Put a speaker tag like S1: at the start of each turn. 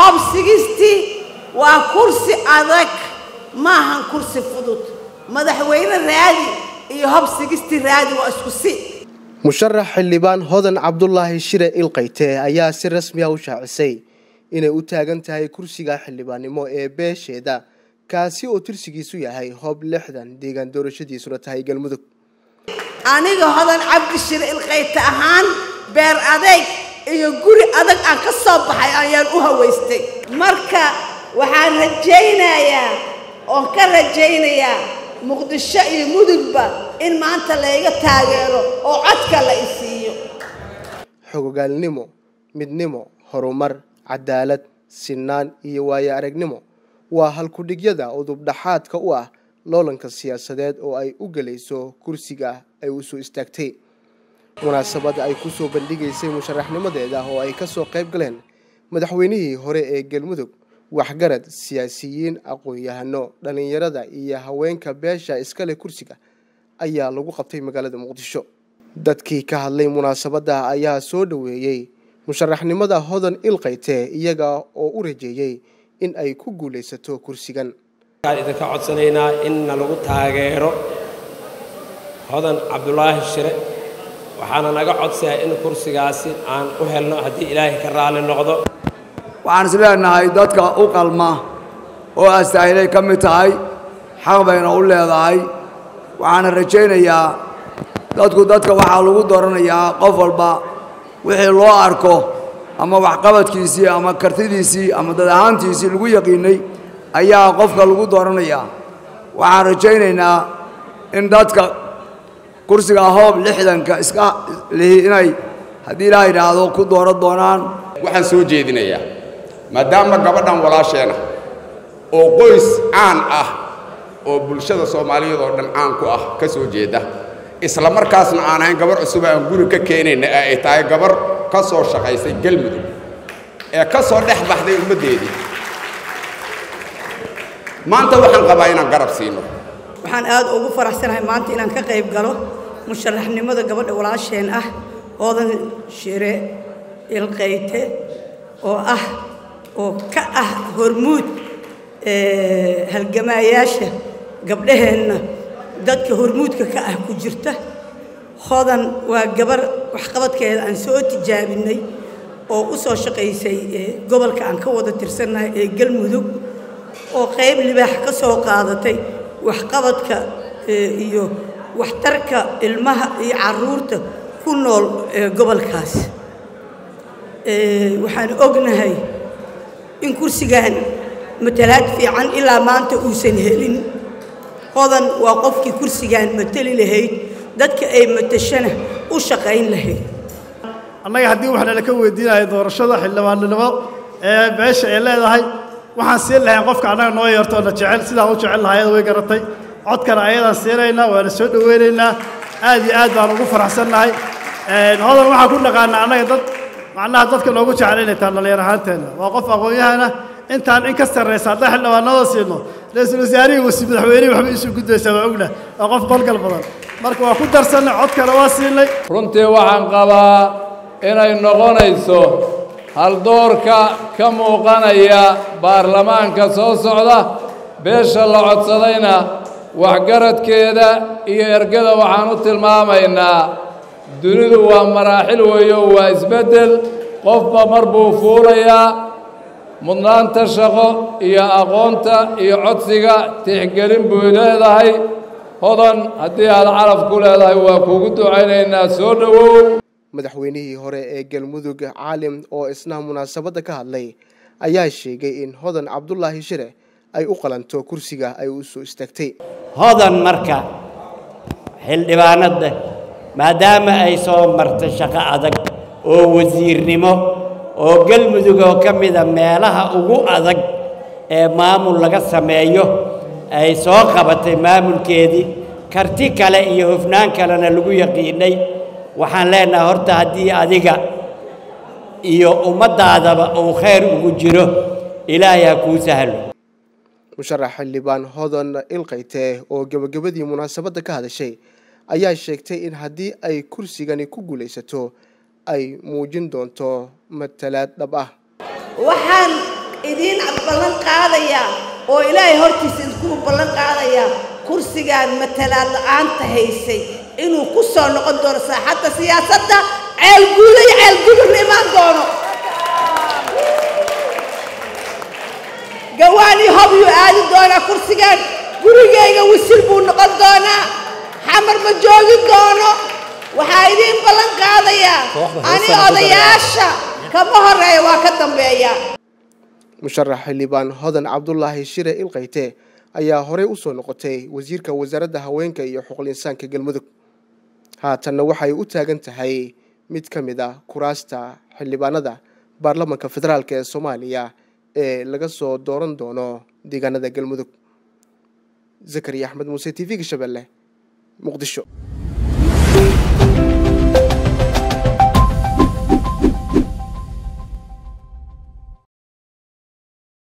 S1: hob sigistii waa kursi adag. Maahan kursi fudud. Madaxweyne raadi iyo hob sigistii raadi waa isku si.
S2: Musharax xildhibaan hodan cabdulaahi shire ilqayte ayaa si rasmi ah u shaacisay inay u taagan tahay kursiga xildhibaannimo ee beesheeda kaasi oo tirsigiisu yahay hob lixdan deegaan doorashadiisuna tahay galmudug.
S1: Aniga hodan cabdi shire ilqayte ahaan beer adeeg iyo guri adag aan ka soo baxay ayaan u hawaystay marka waxaan rajaynayaa oon ka rajaynayaa muqdisho iyo mudugba in maanta layga taageero oo codka la isiiyo
S2: xogogaalnimo midnimo horumar cadaalad sinaan iyo waayo aragnimo waa halkudhigyada udubdhaxaadka u ah loolanka siyaasadeed oo ay u gelayso kursiga ay u soo istaagtay munaasabad ay ku soo bandhigaysay musharaxnimadeeda oo ay ka soo qayb galeen madaxweynihii hore ee galmudug waxgarad siyaasiyiin aqoon-yahano dhallinyarada iyo haweenka beesha iskale kursiga ayaa lagu qabtay magaalada muqdisho. Dadkii ka hadlay munaasabadda ayaa soo dhoweeyey musharaxnimada hodan ilqayte iyaga oo u rajeeyey in ay ku guulaysato kursigan.
S3: Waxaan idinka codsanaynaa inna lagu taageero hodan cabdulaahi shire waxaana naga codsayaa in kursigaasi aan u helno haddii ilaahay ka raali noqdo.
S4: Waxaan is leenahay dadka u qalma oo astaahilay ka mid tahay xaq bayna u leedahay. Waxaana rajaynayaa dadku dadka waxaa lagu dooranayaa qof walba wixii loo arko ama waxqabadkiisii ama kartidiisii ama dad ahaantiisii lagu yaqiinay ayaa qofka lagu dooranayaa waxaan rajaynaynaa in dadka kursiga hoob lixdanka iska lihi inay haddii ilaa yidhaahdo ku dooran doonaan.
S5: Waxaan soo jeedinayaa maadaama gabadhan walaasheena oo qoys caan ah oo bulshada soomaaliyeed oo dhan caan ku ah ka soo jeeda. Isla markaasna aan ahayn gabar cusub aan guri ka keenayna ee ay tahay gabar ka soo shaqaysay galmudug ee ka soo dhex baxday ummaddeedii. Maanta waxaan qabaa inaan garab siino
S6: waxaan aad ugu faraxsanahay maanta inaan ka qayb galo musharaxnimada gabadha walaasheen ah oodan shire ilqayte oo ah oo ka ah hormuud halgamaayaasha gabdhaheenna. Dadka hormuudka ka ah ku jirta. Hodan waa gabar waxqabadkeeda aan soo tijaabinay oo u soo shaqaysay gobolka aan ka wada tirsannahay ee galmudug oo qayb libaax ka soo qaadatay waxqabadka iyo waxtarka ilmaha iyo carruurta ku nool gobolkaas. Waxaan ognahay in kursigan matalaad fiican ilaa maanta uusan helin. Hodan waa qofkii kursigan mateli lahayd dadka ay matashana u shaqayn lahayd.
S7: Annaga haddii wax nala ka weydiinayo doorashada xildhibaannimo ee beesha ay leedahay waxaan siin lahayn qofka annaga noo yeerto na jecel sidaan u jecel lahaa ayada way garatay. Codkana ayadaan siinaynaa waana soo dhoweynaynaa aad iyo aad baan ugu faraxsannahay. Hodan waxaan ku naqaanaa annaga dad macnaha dadka noogu jecel inay tahay dhallinyar ahaanteenna. Waa qof aqoon-yahana intaan in ka sarraysa haddaan xildhibaanada siino. Ra'iisul wasaarihii wasi madaxweynihii waxba isu gudbaysaa waa ogna. Waa qof qolgal badan. Marka waa ku darsannay codkana waa siinay.
S8: Runtii waxaan qabaa inay noqonayso haldoorka ka muuqanaya baarlamaanka soo socda beesha la codsadayna waxgaradkeeda iyo ergada waxaan u tilmaamaynaa dunidu waa maraaxil weeyo waa isbeddel. Qofba mar buu fuulayaa mudnaanta shaqo iyo aqoonta iyo codsiga tixgelin buu leedahay. Hodan haddii aad calaf ku leedahay waa kuugu ducaynaynaa soo dhowow
S2: madaxweynihii hore ee galmudug caalim oo isna munaasabadda ka hadlay ayaa sheegay in hodan cabdulaahi shire ay u qalanto kursiga ay u soo istaagtay.
S9: Hodan marka xildhibaanadda maadaama ay soo martay shaqo adag oo wasiirnimo oo galmudug oo ka mida meelaha ugu adag ee maamul laga sameeyo ay soo qabatay maamulkeedii karti kale iyo hufnaan kalena lagu yaqiinay waxaan leenahay horta haddii adiga iyo ummaddaadaba uu khayr ugu jiro ilaahay ha kuu sahlo.
S2: Musharax xildhibaan hodan ilqayte oo gebagabadii munaasabadda ka hadashay ayaa sheegtay in haddii ay kursigani ku guulaysato ay muujin doonto matalaad dhab ah.
S1: Waxaan idiin ballan qaadayaa oo ilaahay hortiisa idinkugu ballan qaadayaa kursigaan matalaad la'aanta haysay inuu ku soo noqon doono saaxadda siyaasadda ceelguuda iyo ceelgudurna imaan doono. Gawaani hobyuu aadi doonaa kursigaan gurigayga wisil buu noqon doonaa xamar ma joogi doono. Waxaa idiin ballan qaadayaa ani odayaasha kama horreeya waa ka dambeeya.
S2: Musharax xildhibaan hodan cabdulaahi shire ilkayte ayaa horey u soo noqotay wasiirka wasaaradda haweenka iyo xuquuqul insaanka galmudug haatanna waxay u taagan tahay mid ka mid ah kuraasta xildhibaanada baarlamanka federaalk ee soomaaliya ee laga soo dooran doono deegaanada galmudug. Zakariya axmed muuse t v-ga shabeelle muqdisho